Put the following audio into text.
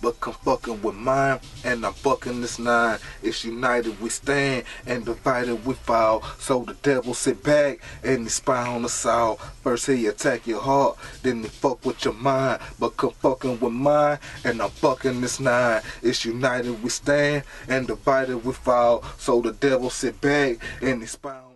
but come fucking with mine, and I'm fucking this nine. It's united we stand, and divided we fall. So the devil sit back and he spy on us all. First he attack your heart, then he fuck with your mind. But come fucking with mine, and I'm fucking this nine. It's united we stand, and divided we fall. So the devil sit back and he spy on